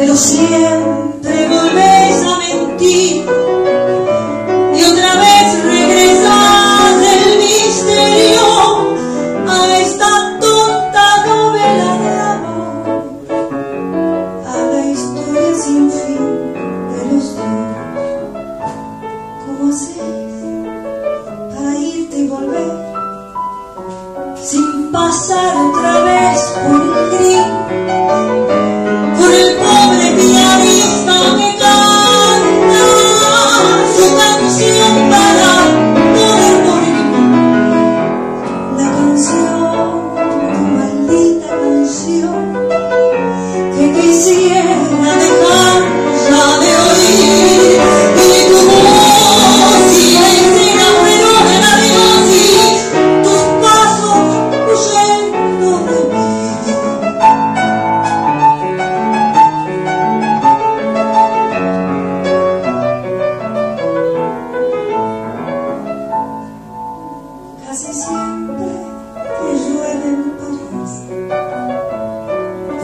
pero siempre volvés a mentir.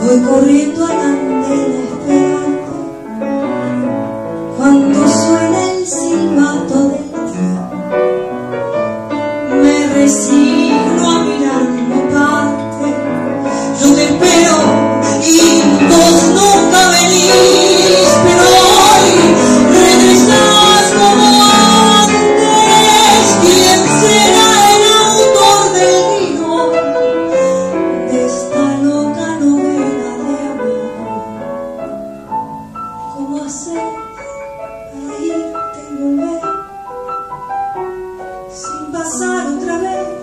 voy corriendo a Candela esperando cuando suena el silbato del día me recibe. cómo hacer para irte y volver sin pasar otra vez.